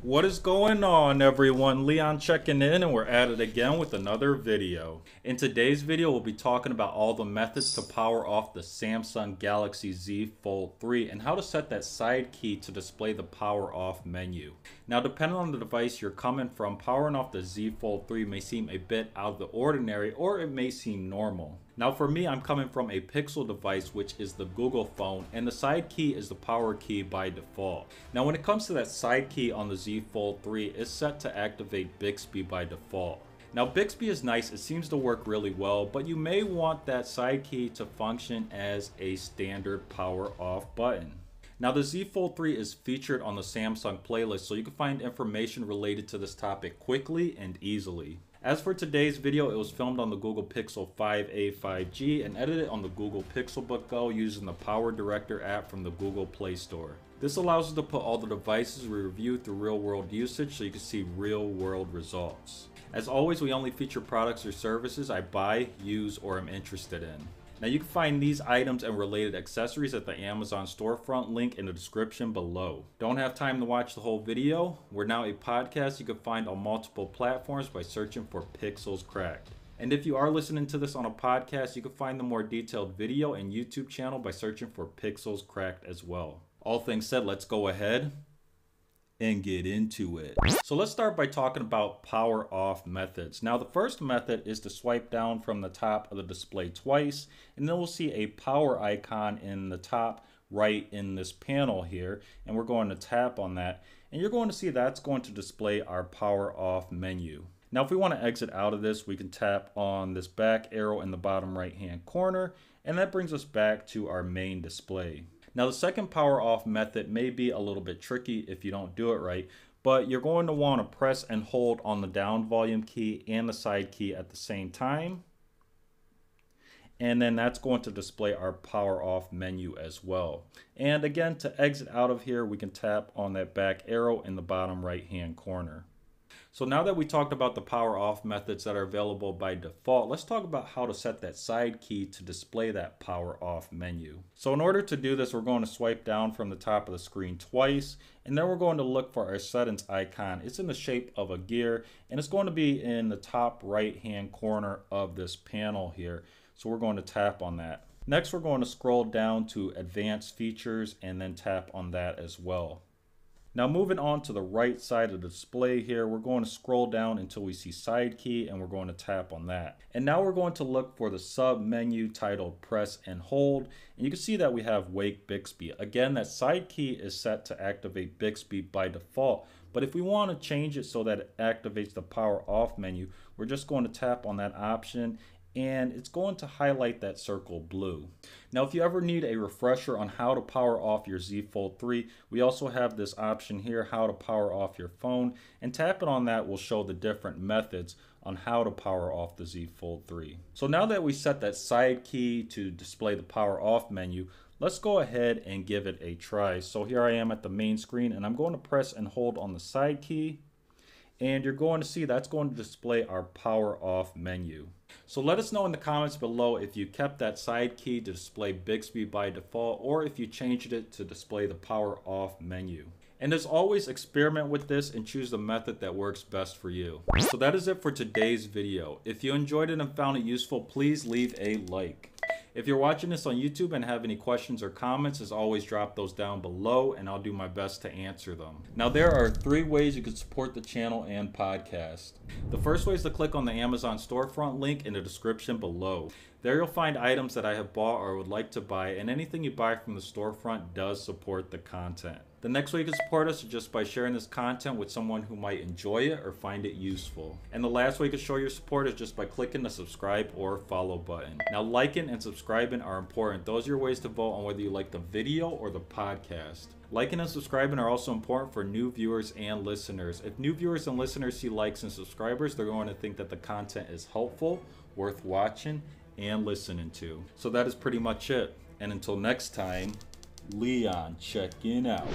What is going on everyone? Leon checking in and we're at it again with another video. In today's video we'll be talking about all the methods to power off the Samsung Galaxy Z Fold 3 and how to set that side key to display the power off menu. Now depending on the device you're coming from, powering off the Z Fold 3 may seem a bit out of the ordinary or it may seem normal. Now for me, I'm coming from a Pixel device, which is the Google phone, and the side key is the power key by default. Now when it comes to that side key on the Z Fold 3, it's set to activate Bixby by default. Now Bixby is nice, it seems to work really well, but you may want that side key to function as a standard power off button. Now the Z Fold 3 is featured on the Samsung playlist, so you can find information related to this topic quickly and easily. As for today's video, it was filmed on the Google Pixel 5a 5G and edited on the Google Pixelbook Go using the Power Director app from the Google Play Store. This allows us to put all the devices we review through real world usage so you can see real world results. As always, we only feature products or services I buy, use, or am interested in. Now you can find these items and related accessories at the Amazon storefront link in the description below. Don't have time to watch the whole video? We're now a podcast you can find on multiple platforms by searching for Pixels Cracked. And if you are listening to this on a podcast, you can find the more detailed video and YouTube channel by searching for Pixels Cracked as well. All things said, let's go ahead and get into it. So let's start by talking about power off methods. Now the first method is to swipe down from the top of the display twice and then we'll see a power icon in the top right in this panel here and we're going to tap on that and you're going to see that's going to display our power off menu. Now if we want to exit out of this we can tap on this back arrow in the bottom right hand corner and that brings us back to our main display. Now the second power off method may be a little bit tricky if you don't do it right, but you're going to want to press and hold on the down volume key and the side key at the same time. And then that's going to display our power off menu as well. And again, to exit out of here, we can tap on that back arrow in the bottom right hand corner. So now that we talked about the power off methods that are available by default, let's talk about how to set that side key to display that power off menu. So in order to do this, we're going to swipe down from the top of the screen twice, and then we're going to look for our settings icon. It's in the shape of a gear, and it's going to be in the top right hand corner of this panel here. So we're going to tap on that. Next, we're going to scroll down to advanced features and then tap on that as well. Now moving on to the right side of the display here, we're going to scroll down until we see side key and we're going to tap on that. And now we're going to look for the sub menu titled press and hold. And you can see that we have wake Bixby. Again, that side key is set to activate Bixby by default. But if we want to change it so that it activates the power off menu, we're just going to tap on that option and it's going to highlight that circle blue. Now if you ever need a refresher on how to power off your Z Fold 3, we also have this option here, how to power off your phone, and tapping on that will show the different methods on how to power off the Z Fold 3. So now that we set that side key to display the power off menu, let's go ahead and give it a try. So here I am at the main screen and I'm going to press and hold on the side key and you're going to see that's going to display our power off menu. So let us know in the comments below if you kept that side key to display Bixby by default or if you changed it to display the power off menu. And as always, experiment with this and choose the method that works best for you. So that is it for today's video. If you enjoyed it and found it useful, please leave a like. If you're watching this on YouTube and have any questions or comments, as always, drop those down below and I'll do my best to answer them. Now, there are three ways you can support the channel and podcast. The first way is to click on the Amazon storefront link in the description below. There you'll find items that I have bought or would like to buy, and anything you buy from the storefront does support the content. The next way you can support us is just by sharing this content with someone who might enjoy it or find it useful. And the last way you can show your support is just by clicking the subscribe or follow button. Now liking and subscribing are important. Those are your ways to vote on whether you like the video or the podcast. Liking and subscribing are also important for new viewers and listeners. If new viewers and listeners see likes and subscribers, they're going to think that the content is helpful, worth watching, and listening to. So that is pretty much it. And until next time, Leon checking out.